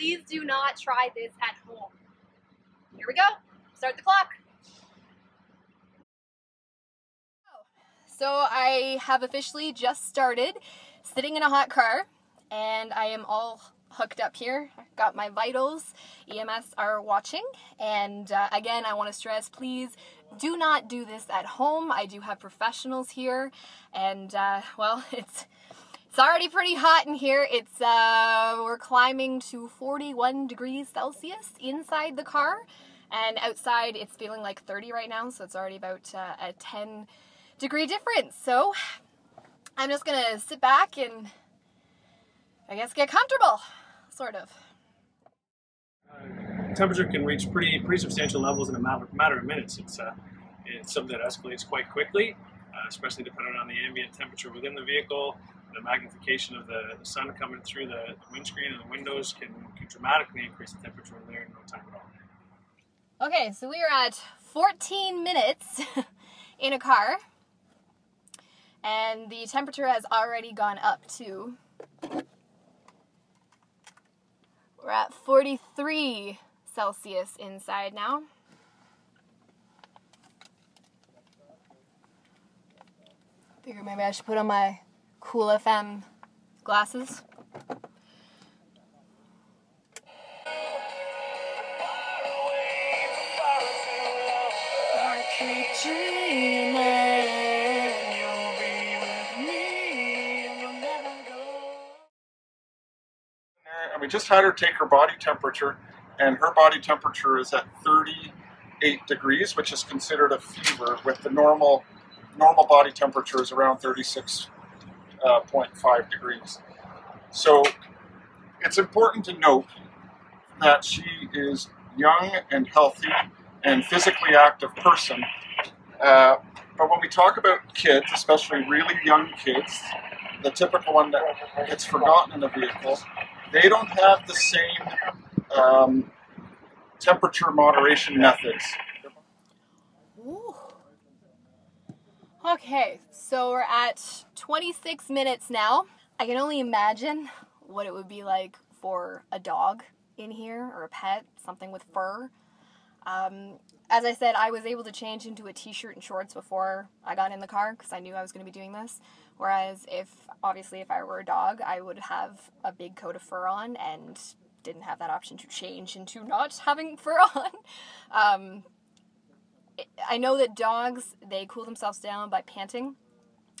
please do not try this at home. Here we go. Start the clock. So I have officially just started sitting in a hot car and I am all hooked up here. Got my vitals. EMS are watching. And uh, again, I want to stress please do not do this at home. I do have professionals here. And uh, well, it's. It's already pretty hot in here. It's uh, we're climbing to 41 degrees Celsius inside the car, and outside it's feeling like 30 right now. So it's already about uh, a 10 degree difference. So I'm just gonna sit back and I guess get comfortable, sort of. Uh, temperature can reach pretty pretty substantial levels in a matter, matter of minutes. It's uh, it's something that escalates quite quickly, uh, especially depending on the ambient temperature within the vehicle. The magnification of the, the sun coming through the, the, windscreen and the windows can, can dramatically increase the temperature in there in no time at all. Okay, so we are at 14 minutes in a car, and the temperature has already gone up to. We're at 43 Celsius inside now. Figure maybe I should put on my Kool FM glasses. And we just had her take her body temperature, and her body temperature is at 38 degrees, which is considered a fever, with the normal normal body temperature is around 36 uh, 0.5 degrees. So it's important to note that she is young and healthy and physically active person. Uh, but when we talk about kids, especially really young kids, the typical one that gets forgotten in the vehicle, they don't have the same um, temperature moderation methods. Okay, so we're at 26 minutes now. I can only imagine what it would be like for a dog in here or a pet, something with fur. Um, as I said, I was able to change into a t shirt and shorts before I got in the car because I knew I was going to be doing this. Whereas, if obviously, if I were a dog, I would have a big coat of fur on and didn't have that option to change into not having fur on. Um, I know that dogs they cool themselves down by panting,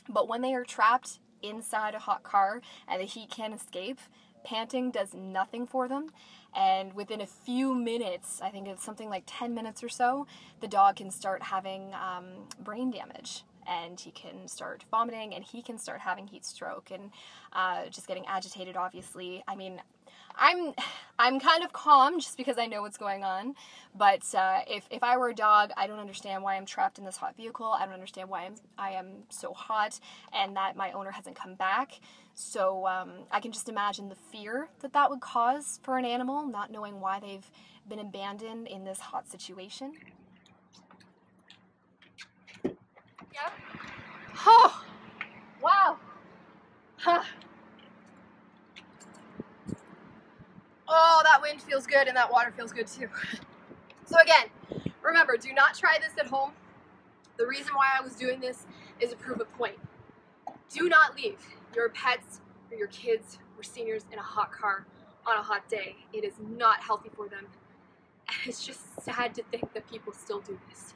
but when they are trapped inside a hot car and the heat can't escape, panting does nothing for them. And within a few minutes, I think it's something like 10 minutes or so, the dog can start having um, brain damage and he can start vomiting and he can start having heat stroke and uh, just getting agitated obviously i mean I'm I'm kind of calm just because I know what's going on. But uh, if if I were a dog, I don't understand why I'm trapped in this hot vehicle. I don't understand why I'm I am so hot and that my owner hasn't come back. So um, I can just imagine the fear that that would cause for an animal, not knowing why they've been abandoned in this hot situation. Yeah. Oh, wow. Huh. Oh, that wind feels good and that water feels good too. so again, remember, do not try this at home. The reason why I was doing this is to prove a point. Do not leave your pets or your kids or seniors in a hot car on a hot day. It is not healthy for them. It's just sad to think that people still do this.